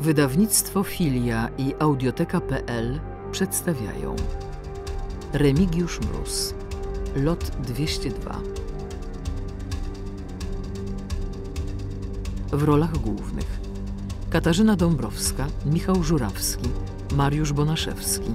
Wydawnictwo Filia i Audioteka.pl przedstawiają Remigiusz Mróz Lot 202 W rolach głównych Katarzyna Dąbrowska, Michał Żurawski, Mariusz Bonaszewski,